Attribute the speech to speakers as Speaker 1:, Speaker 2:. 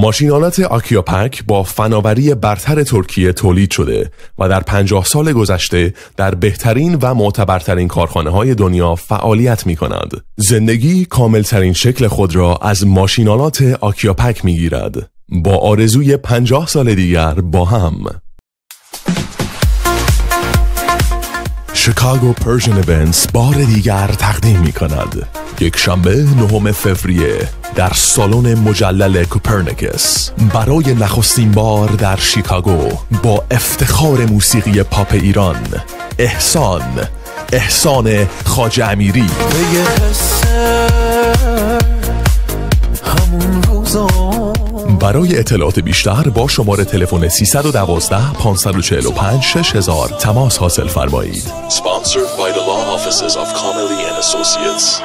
Speaker 1: ماشین‌آلات Akyapak با فناوری برتر ترکیه تولید شده و در پنجاه سال گذشته در بهترین و معتبرترین کارخانه های دنیا فعالیت می کند. زندگی کاملترین شکل خود را از ماشین‌آلات Akyapak می گیرد. با آرزوی پنجاه سال دیگر با هم Chicago Persian Events بار دیگر تقدیم می کند یک شنبه نهم فوریه در سالن مجلل Copernicus. برای نخستین بار در شیکاگو با افتخار موسیقی پاپ ایران احسان احسان خواجه امیری. برای اطلاعات بیشتر با شماره تلفن 312 545 6000 تماس حاصل فرمایید. Sponsored by the law offices of Connelly and Associates.